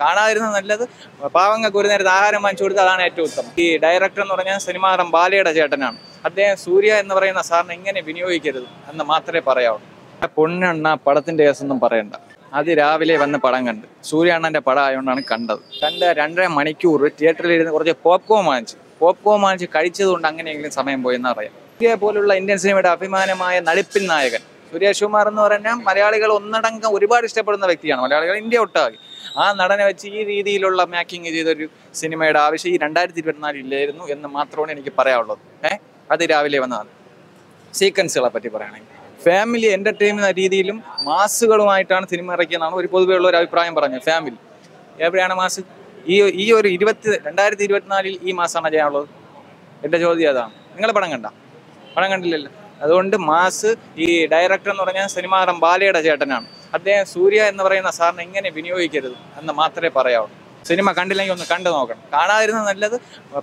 കാണാതിരുന്ന നല്ലത്. പാവങ്ങൾക്ക് ഒരു നേരത്തെ ആഹാരം വാങ്ങിച്ചു കൊടുത്താൽ അതാണ് ഏറ്റവും ഉത്തമം. ഈ ഡയറക്ടർ എന്ന് പറഞ്ഞാൽ സിനിമാറം ബാലയുടെ ചേട്ടനാണ്. അദ്ദേഹം സൂര്യ എന്ന് പറയുന്ന സാറിനെ ഇങ്ങനെ വിനിയോഗിക്കരുത് എന്ന് മാത്രമേ പറയാവുള്ളൂ പൊണ്ണെണ്ണ പടത്തിന്റെ കേസൊന്നും പറയണ്ട. അത് രാവിലെ വന്ന് പടം കണ്ട്. സൂര്യാണ്ണന്റെ പടം ആയതുകൊണ്ടാണ് കണ്ടത്. കണ്ട് രണ്ടര മണിക്കൂർ തിയേറ്ററിൽ ഇരുന്ന് കുറച്ച് പോപ്കോൺ വാങ്ങിച്ചു. പോപ്കോൺ വാങ്ങിച്ച് കഴിച്ചതുകൊണ്ട് അങ്ങനെയെങ്കിലും സമയം പോയെന്ന് അറിയാം. സൂര്യ പോലുള്ള ഇന്ത്യൻ സിനിമയുടെ അഭിമാനമായ നടിപ്പിൻ നായകൻ സുരേഷ് കുമാർ എന്ന് പറഞ്ഞാൽ മലയാളികൾ ഒന്നടങ്കം ഒരുപാട് ഇഷ്ടപ്പെടുന്ന വ്യക്തിയാണ്. മലയാളികൾ ഇന്ത്യ ഒട്ടാകെ. ആ നടനെ വെച്ച് ഈ രീതിയിലുള്ള മേക്കിംഗ് ചെയ്തൊരു സിനിമയുടെ ആവശ്യം ഈ രണ്ടായിരത്തി ഇരുപത്തിനാലിൽ ഇല്ലായിരുന്നു എന്ന് മാത്രമാണ് എനിക്ക് പറയാനുള്ളത്. ഏഹ് അത് രാവിലെ വന്നതാണ്. സീക്വൻസുകളെ പറ്റി പറയുകയാണെങ്കിൽ. ഫാമിലി എന്റർടൈൻ രീതിയിലും മാസുകളുമായിട്ടാണ് സിനിമ ഇറക്കിയെന്നാണ് ഒരു പൊതുവെയുള്ള ഒരു അഭിപ്രായം പറഞ്ഞത്. ഫാമിലി എവിടെയാണ് മാസ്? ഈ ഈ ഒരു ഇരുപത്തി രണ്ടായിരത്തി ഇരുപത്തിനാലിൽ ഈ മാസമാണ് ചെയ്യാനുള്ളത്? എന്റെ ചോദ്യം അതാണ്. നിങ്ങൾ പടം കണ്ട? പടം കണ്ടില്ലല്ലോ. അതുകൊണ്ട് മാസ് ഈ ഡയറക്ടർ എന്ന് പറഞ്ഞാൽ സിനിമാറം ബാലയുടെ ചേട്ടനാണ്. അദ്ദേഹം സൂര്യ എന്ന് പറയുന്ന സാറിനെ എങ്ങനെ വിനിയോഗിക്കരുത് എന്ന് മാത്രമേ പറയാവൂ. സിനിമ കണ്ടില്ലെങ്കിൽ ഒന്ന് കണ്ടു നോക്കണം. കാണാതിരുന്ന നല്ലത്.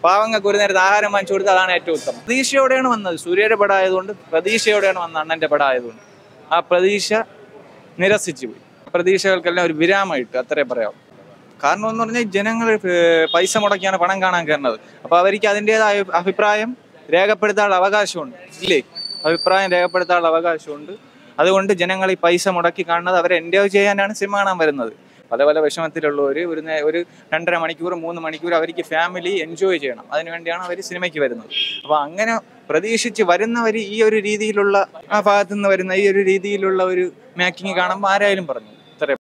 പാവങ്ങൾക്ക് ഒരു നേരത്തെ ആഹാരം വാങ്ങിച്ചു കൊടുത്ത് അതാണ് ഏറ്റവും ഉത്തമം. പ്രതീക്ഷയോടെയാണ് വന്നത്. സൂര്യയുടെ പടമായതുകൊണ്ട് പ്രതീക്ഷയോടെയാണ് വന്നത് അണ്ണന്റെ പടമായതുകൊണ്ട്. ആ പ്രതീക്ഷ നിരസിച്ചു പോയി. പ്രതീക്ഷകൾക്കെല്ലാം ഒരു വിരാമമിട്ട് അത്രേ പറയാവൂ. കാരണം എന്ന് പറഞ്ഞാൽ ജനങ്ങൾ പൈസ മുടക്കിയാണ് പണം കാണാൻ കയറുന്നത്. അപ്പോൾ അവർക്ക് അതിന്റെതായ അഭിപ്രായം രേഖപ്പെടുത്താനുള്ള അവകാശമുണ്ട്. ഇല്ലേ? അഭിപ്രായം രേഖപ്പെടുത്താനുള്ള അവകാശമുണ്ട്. അതുകൊണ്ട് ജനങ്ങൾ ഈ പൈസ മുടക്കി കാണുന്നത് അവരെ എൻജോയ് ചെയ്യാനാണ് സിനിമ കാണാൻ വരുന്നത്. പല പല വിഷമത്തിലുള്ളവർ ഒരു ഒരു രണ്ടര മണിക്കൂർ മൂന്ന് മണിക്കൂർ അവർക്ക് ഫാമിലി എൻജോയ് ചെയ്യണം. അതിനുവേണ്ടിയാണ് അവർ സിനിമയ്ക്ക് വരുന്നത്. അപ്പോൾ അങ്ങനെ പ്രതീക്ഷിച്ച് വരുന്നവർ ഈ ഒരു രീതിയിലുള്ള ആ ഭാഗത്തു നിന്ന് വരുന്ന ഈ ഒരു രീതിയിലുള്ള ഒരു മേക്കിംഗ് കാണുമ്പോൾ ആരായാലും പറഞ്ഞു.